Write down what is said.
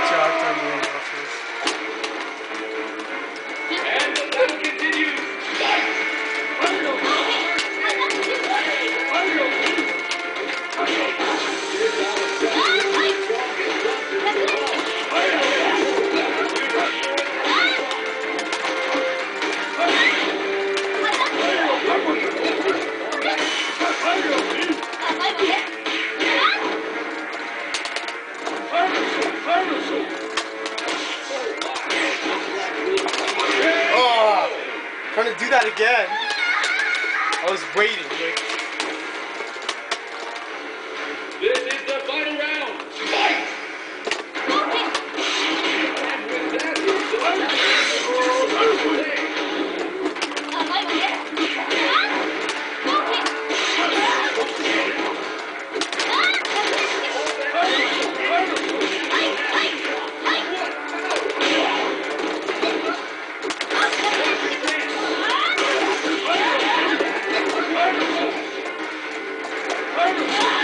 much, Arthur. To do that again. I was waiting.